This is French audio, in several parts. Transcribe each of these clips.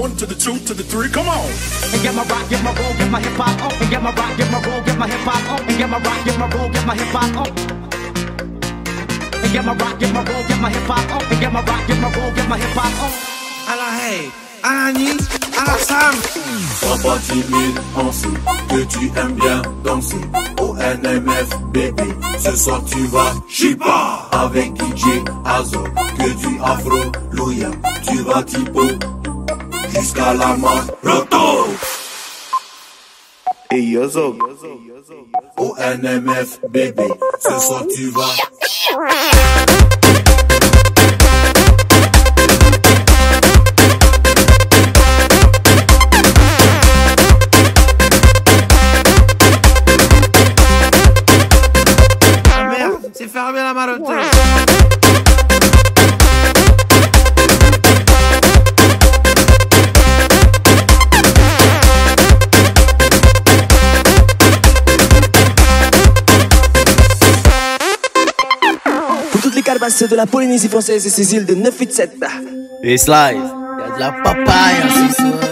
one to the two to the three. Come on. And get my rock, get my roll, get my hip hop on. And get my rock, get my roll, get my hip hop on. And get my rock, get my roll, get my hip hop on. And get my rock, get my roll, get my hip hop on. And get my rock, get my roll, get my hip hop on. À la hey, à la ni, à la sam. Sois pas timide, on sait que tu aimes bien danser. Au NMF, bébé, ce soir tu vas chipa avec DJ Azo. Que du afro, louia, tu vas typo jusqu'à la mort. Roto! Et Yozo. Au NMF, bébé, ce soir tu vas. Ah merde, c'est fermé la marotte. Calebasses de la Polynésie française et ses îles de 987. Et Slice, y'a de la papaye ce soir.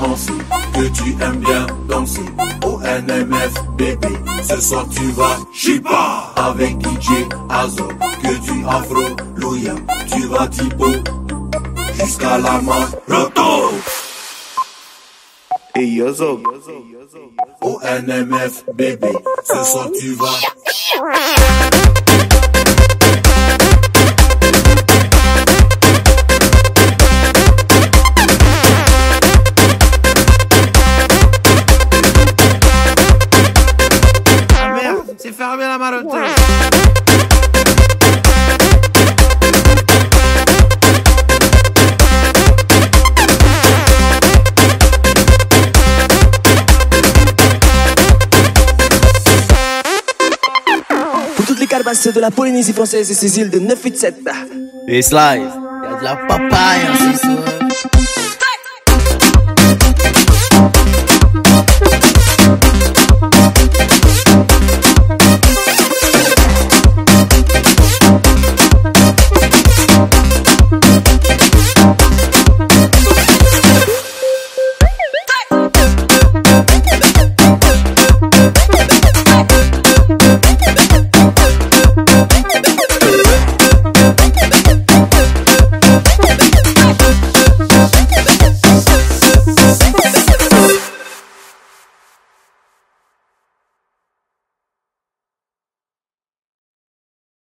On sait que tu aimes bien danser. Au NMF, bébé, ce soir tu vas chipa avec DJ Azo. Que du afro, louia, tu vas typo jusqu'à la mort. Roto! Et Yozo. Au NMF, bébé, ce soir tu vas. C'est fermé la marotte. Pour toutes les calebasses de la Polynésie française et ses îles de 987. Et Slice, y'a de la papaye ce soir.